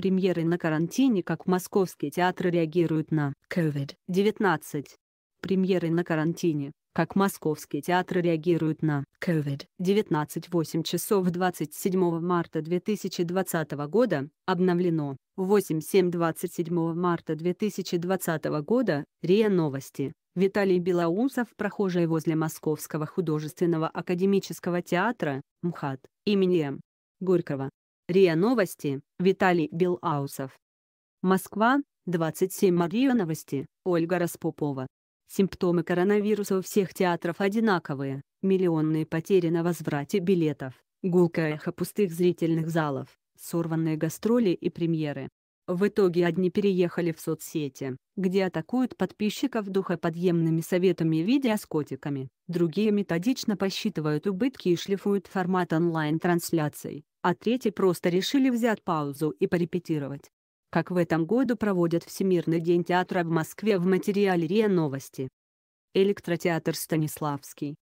Премьеры на карантине как московские театры реагируют на COVID-19. Премьеры на карантине, как московские театры реагируют на COVID-19 8 часов 27 марта 2020 года, обновлено, 8-7 27 марта 2020 года, РИА Новости. Виталий Белоусов прохожий возле Московского художественного академического театра, МХАТ, имени М. Горького. РИА Новости, Виталий Белаусов. Москва, 27 РИА Новости, Ольга Распопова. Симптомы коронавируса у всех театров одинаковые, миллионные потери на возврате билетов, гулкое эхо пустых зрительных залов, сорванные гастроли и премьеры. В итоге одни переехали в соцсети, где атакуют подписчиков духоподъемными советами и видео с котиками, другие методично посчитывают убытки и шлифуют формат онлайн-трансляций, а третьи просто решили взять паузу и порепетировать. Как в этом году проводят Всемирный день театра в Москве в материале РИА Новости. Электротеатр Станиславский.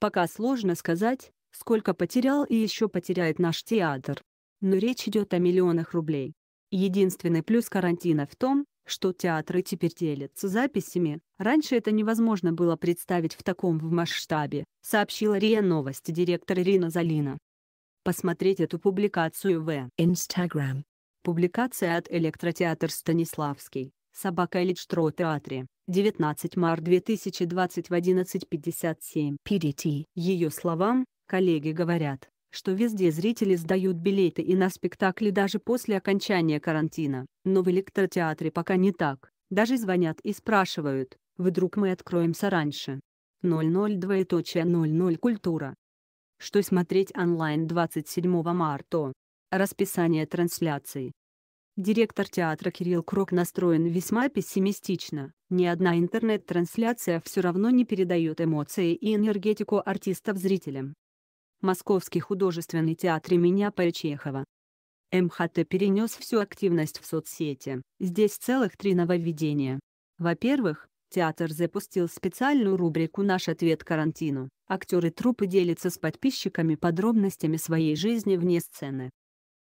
Пока сложно сказать, сколько потерял и еще потеряет наш театр. Но речь идет о миллионах рублей. Единственный плюс карантина в том, что театры теперь делятся записями, раньше это невозможно было представить в таком в масштабе, сообщила РИА Новости директор Ирина Залина. Посмотреть эту публикацию в Instagram. Публикация от Электротеатр Станиславский, Собака Элитштро театре, 19 марта 2020 в 11.57 PDT. Ее словам, коллеги говорят, что везде зрители сдают билеты и на спектакли даже после окончания карантина, но в электротеатре пока не так, даже звонят и спрашивают, вдруг мы откроемся раньше. 00 Культура. Что смотреть онлайн 27 марта? Расписание трансляций. Директор театра Кирилл Крок настроен весьма пессимистично. Ни одна интернет-трансляция все равно не передает эмоции и энергетику артистов зрителям. Московский художественный театр имени А.П. Чехова. МХТ перенес всю активность в соцсети. Здесь целых три нововведения. Во-первых, театр запустил специальную рубрику «Наш ответ карантину». Актеры труппы делятся с подписчиками подробностями своей жизни вне сцены.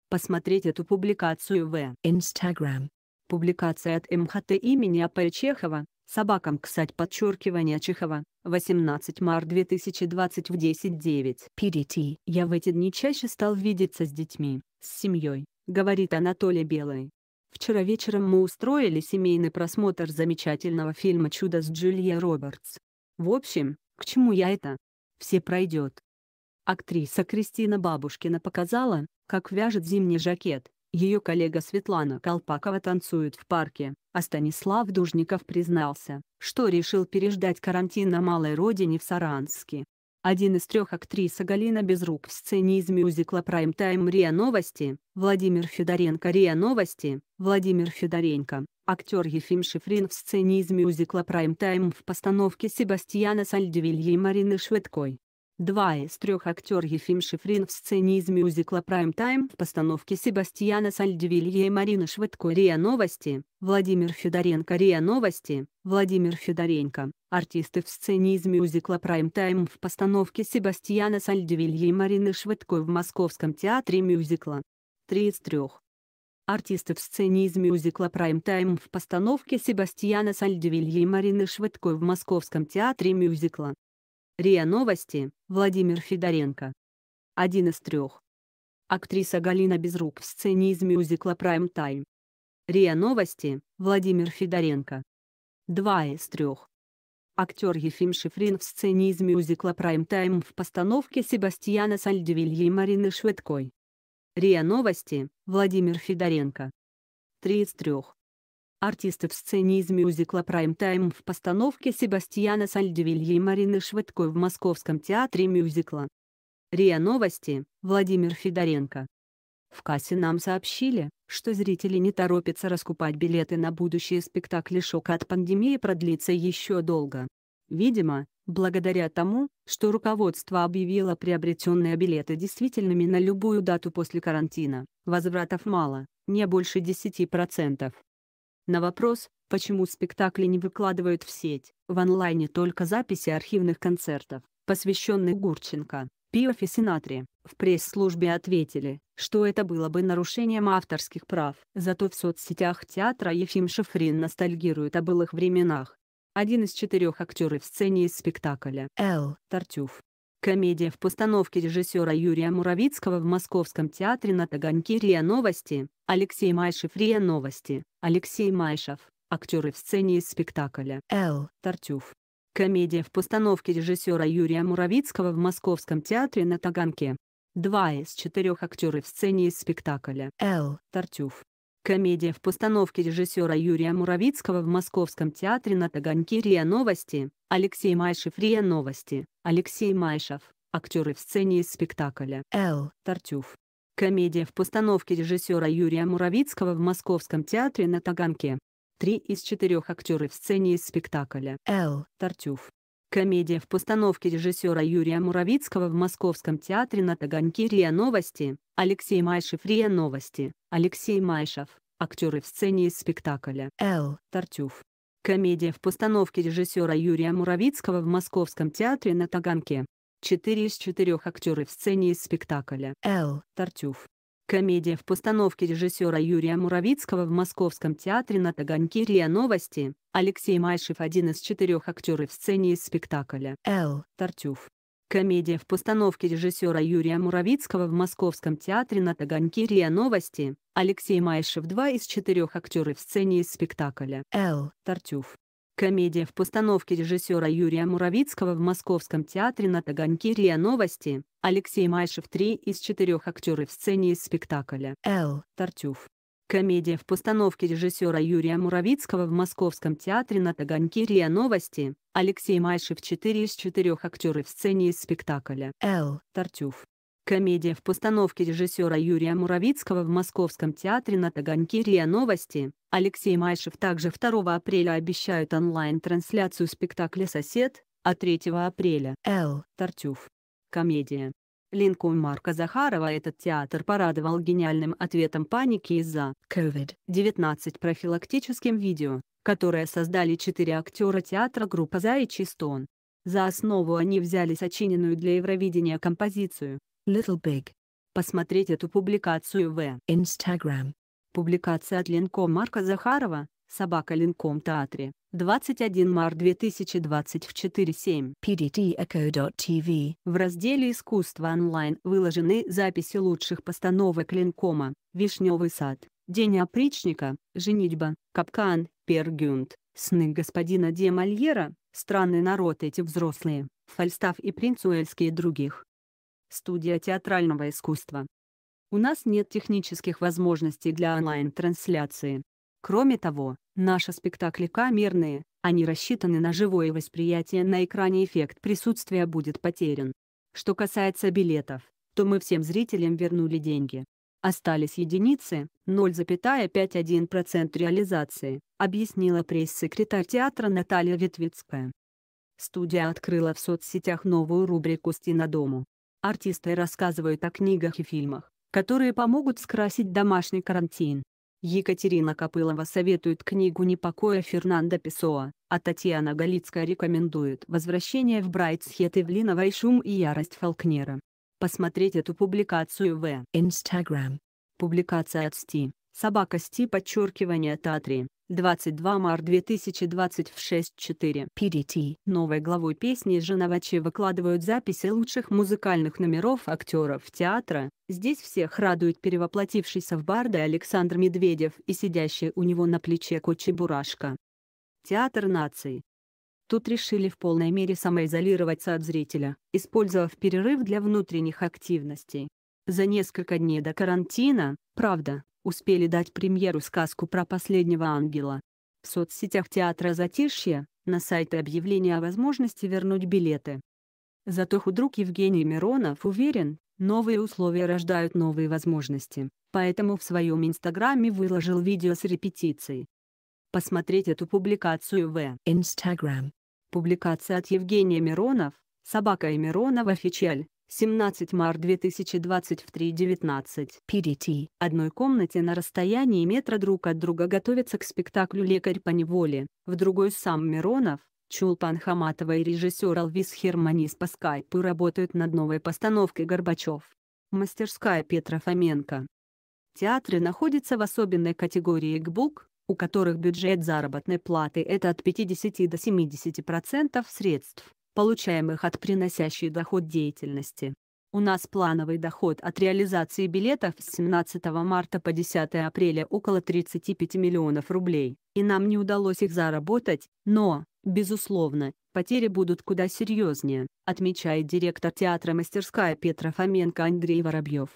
Посмотреть эту публикацию в Instagram. Публикация от МХТ имени А.П. Чехова, Собакам ксать подчеркивание Чехова, 18 марта 2020 в 10.09 PDT. Я в эти дни чаще стал видеться с детьми, с семьей, говорит Анатолий Белый. Вчера вечером мы устроили семейный просмотр замечательного фильма «Чудо» с Джулией Робертс. В общем, к чему я это? Все пройдет. Актриса Кристина Бабушкина показала, как вяжет зимний жакет, ее коллега Светлана Колпакова танцует в парке, а Станислав Дужников признался, что решил переждать карантин на малой родине в Саранске. Один из трех актрис Галина Безрук в сцене из мюзикла Time РИА Новости, Владимир Федоренко РИА Новости, Владимир Федоренко, актер Ефим Шифрин в сцене из мюзикла Time в постановке Себастьяна Сальдевилья и Марины Шведкой. Два из трех актер Ефим Шифрин в сцене из мюзикла Prime Time в постановке Себастьяна Сальдевилья и Марины Шведко РИА Новости, Владимир Федоренко РИА Новости, Владимир Федоренко, артисты в сцене из мюзикла Prime Time в постановке Себастьяна Сальдевилья и Марины Шведко в Московском театре мюзикла. Три из трех. Артисты в сцене из мюзикла Prime Time в постановке Себастьяна Сальдевилья и Марины Шведко в Московском театре мюзикла. РИА Новости, Владимир Федоренко. Один из трех. Актриса Галина Безрук в сцене из мюзикла Prime Time. РИА Новости, Владимир Федоренко. Два из трех. Актер Ефим Шифрин в сцене из мюзикла Prime Time в постановке Себастьяна Сальдевилья и Марины Шведкой. РИА Новости, Владимир Федоренко. Три из трех. Артисты в сцене из мюзикла Time в постановке Себастьяна Сальдевилья и Марины Шведко в Московском театре мюзикла. РИА Новости, Владимир Федоренко. В кассе нам сообщили, что зрители не торопятся раскупать билеты на будущие спектакли «Шок от пандемии» продлится еще долго. Видимо, благодаря тому, что руководство объявило приобретенные билеты действительными на любую дату после карантина, возвратов мало, не больше 10%. На вопрос, почему спектакли не выкладывают в сеть, в онлайне только записи архивных концертов, посвященных Гурченко, Пиоф и Синатри. В пресс-службе ответили, что это было бы нарушением авторских прав. Зато в соцсетях театра Ефим Шифрин ностальгирует о былых временах. Один из четырех актеров в сцене из спектакля «Л. Тартюф». Комедия в постановке режиссера Юрия Муравицкого в Московском театре на Таганке РИА Новости, Алексей Майшев РИА Новости, Алексей Майшев, актеры в сцене из спектакля «Л. Тартюф». Комедия в постановке режиссера Юрия Муравицкого в Московском театре на Таганке. Два из четырех актеров в сцене из спектакля «Л. Тартюф». Комедия в постановке режиссера Юрия Муравицкого в Московском театре на Таганке РИА Новости, Алексей Майшев РИА Новости, Алексей Майшев, актеры в сцене из спектакля «Л. Тартюф». Комедия в постановке режиссера Юрия Муравицкого в Московском театре на Таганке. Три из четырех актеров в сцене из спектакля «Л. Тартюф». Комедия в постановке режиссера Юрия Муравицкого в Московском театре на Таганке РИА Новости, Алексей Майшев РИА Новости, Алексей Майшев, актеры в сцене из спектакля «Л. Тартюф». Комедия в постановке режиссера Юрия Муравицкого в Московском театре на Таганке. Четыре из четырех актеры в сцене из спектакля «Л. Тартюф». Комедия в постановке режиссера Юрия Муравицкого в Московском театре на Таганке РИА Новости. Алексей Майшев один из четырех актеров в сцене из спектакля «Л. Тартюф». Комедия в постановке режиссера Юрия Муравицкого в Московском театре на Таганке РИА Новости. Алексей Майшев два из четырех актеров в сцене из спектакля «Л. Тартюф». Комедия в постановке режиссера Юрия Муравицкого в Московском театре на Таганке РИА Новости. Алексей Майшев три из четырех актеров в сцене из спектакля «Л. Тартюф». Комедия в постановке режиссера Юрия Муравицкого в Московском театре на Таганке РИА Новости. Алексей Майшев 4 из 4 актеры в сцене из спектакля «Л. Тартюф». Комедия в постановке режиссера Юрия Муравицкого в Московском театре на Таганке РИА Новости. Алексей Майшев также 2 апреля обещают онлайн-трансляцию спектакля «Сосед», а 3 апреля «Л. Тартюф». Комедия. Линкольн Марка Захарова этот театр порадовал гениальным ответом паники из-за COVID-19 профилактическим видео, которое создали четыре актера театра группа «Заячий стон». За основу они взяли сочиненную для Евровидения композицию «Little Big». Посмотреть эту публикацию в Instagram. Публикация от Линком Марка Захарова, собака Линком Театре. 21 март 2024 7 pdtecho.tv В разделе «Искусство онлайн» выложены записи лучших постановок Ленкома, «Вишневый сад», «День опричника», «Женитьба», «Капкан», «Пергюнт», «Сны господина Де Мольера», «Странный народ эти взрослые», «Фальстаф и принц Уэльский и других». Студия театрального искусства. У нас нет технических возможностей для онлайн-трансляции. Кроме того, Наши спектакли камерные, они рассчитаны на живое восприятие на экране эффект присутствия будет потерян. Что касается билетов, то мы всем зрителям вернули деньги. Остались единицы, 0,51% реализации, объяснила пресс-секретарь театра Наталья Ветвицкая. Студия открыла в соцсетях новую рубрику «Стена дому». Артисты рассказывают о книгах и фильмах, которые помогут скрасить домашний карантин. Екатерина Копылова советует книгу «Непокоя» Фернандо Песоа, а Татьяна Галицкая рекомендует «Возвращение в Брайтсхед Ивлинова и шум и ярость Фолкнера». Посмотреть эту публикацию в Instagram. Публикация от Сти. Собака Сти подчеркивание Татри. 22 март 2020 в 6.4 PDT. Новой главой песни Женовачи выкладывают записи лучших музыкальных номеров актеров театра. Здесь всех радует перевоплотившийся в барда Александр Медведев и сидящий у него на плече Кочи Бурашка. Театр наций. Тут решили в полной мере самоизолироваться от зрителя, использовав перерыв для внутренних активностей. За несколько дней до карантина, правда, успели дать премьеру сказку про последнего ангела. В соцсетях театра «Затишье» на сайте объявление о возможности вернуть билеты. Зато худрук Евгений Миронов уверен, новые условия рождают новые возможности, поэтому в своем инстаграме выложил видео с репетицией. Посмотреть эту публикацию в Instagram. Публикация от Евгения Миронов, собака и Миронов официаль, 17 март 2020 в 3.19 PDT. Одной комнате на расстоянии метра друг от друга готовятся к спектаклю «Лекарь по неволе», в другой сам Миронов, Чулпан Хаматова и режиссер Алвис Херманис по скайпу работают над новой постановкой «Горбачев». Мастерская Петра Фоменко. Театры находятся в особенной категории ГБУК, у которых бюджет заработной платы – это от 50 до 70% средств, получаемых от приносящей доход деятельности. У нас плановый доход от реализации билетов с 17 марта по 10 апреля около 35 миллионов рублей, и нам не удалось их заработать, но, безусловно, потери будут куда серьезнее, отмечает директор театра «Мастерская» Петра Фоменко Андрей Воробьев.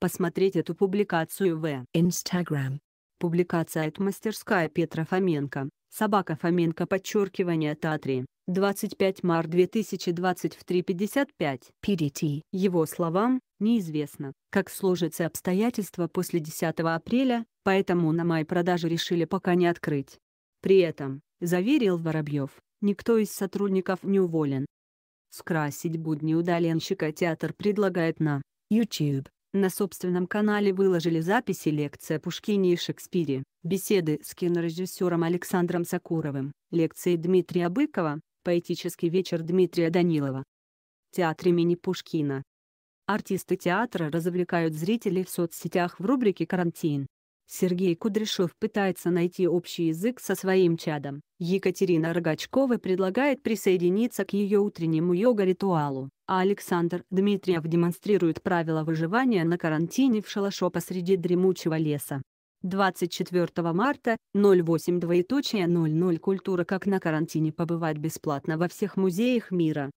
Посмотреть эту публикацию в Instagram. Публикация от «Мастерская» Петра Фоменко, собака Фоменко подчеркивание Татри. 25 март 2020 в 3.55 PDT. Его словам, неизвестно, как сложатся обстоятельства после 10 апреля, поэтому на май продажи решили пока не открыть. При этом, заверил Воробьев, никто из сотрудников не уволен. Скрасить будни удаленщика театр предлагает на YouTube. На собственном канале выложили записи лекции о Пушкине и Шекспире, беседы с кинорежиссером Александром Сакуровым, лекции Дмитрия Быкова, Поэтический вечер Дмитрия Данилова. Театр имени Пушкина. Артисты театра развлекают зрителей в соцсетях в рубрике «Карантин». Сергей Кудряшов пытается найти общий язык со своим чадом. Екатерина Рогачкова предлагает присоединиться к ее утреннему йога-ритуалу, а Александр Дмитриев демонстрирует правила выживания на карантине в шалашо посреди дремучего леса. 24 марта, 08 двоеточие 00 Культура как на карантине побывать бесплатно во всех музеях мира.